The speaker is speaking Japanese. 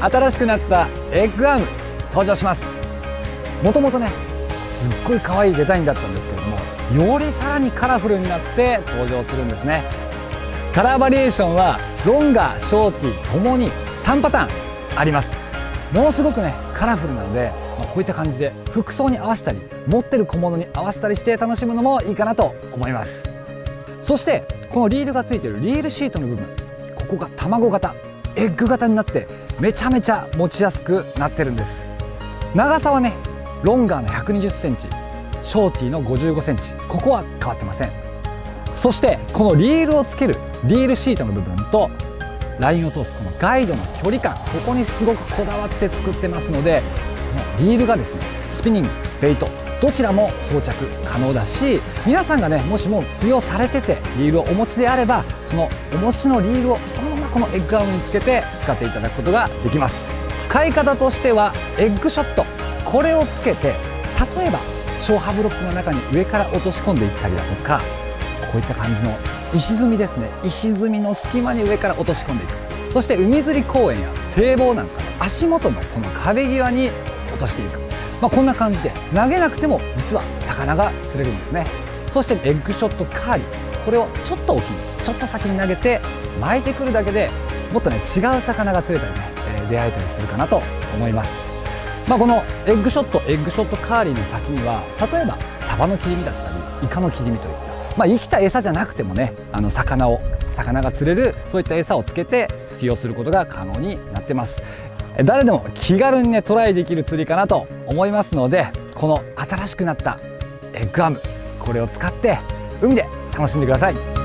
新しくなったエッグアーム登場します。もともとねすっごい可愛いデザインだったんですけれどもよりさらにカラフルになって登場するんですね。カラーバリエーションはロンガーショーティともに3パターンあります。ものすごくねカラフルなので、まあ、こういった感じで服装に合わせたり持ってる小物に合わせたりして楽しむのもいいかなと思います。そしてこのリールがついてるリールシートの部分ここが卵型。エッグ型になってめちゃめちゃ持ちやすくなってるんです。長さはねロンガーの1 2 0センチショーティーの5 5センチ。ここは変わってません。そしてこのリールをつけるリールシートの部分とラインを通すこのガイドの距離感ここにすごくこだわって作ってますのでこのリールがですねスピニングベイトどちらも装着可能だし皆さんがねもしも釣りをされててリールをお持ちであればそのお持ちのリールをそのこのエッグアームにつけて使っていただくことができます。使い方としてはエッグショット。これをつけて例えば消波ブロックの中に上から落とし込んでいったりだとかこういった感じの石積みですね。石積みの隙間に上から落とし込んでいく。そして海釣り公園や堤防なんかの足元のこの壁際に落としていく、まあ、こんな感じで投げなくても実は魚が釣れるんですね。そしてエッグショットカーリー。これをちょっと大きにちょっと先に投げて巻いてくるだけでもっとね違う魚が釣れたりね、えー、出会えたりするかなと思います。まあ、このエッグショットエッグショットカーリーの先には例えばサバの切り身だったりイカの切り身といった、まあ、生きた餌じゃなくてもねあの魚を魚が釣れるそういった餌をつけて使用することが可能になってます。誰でも気軽にねトライできる釣りかなと思いますのでこの新しくなったエッグアームこれを使って海で楽しんでください。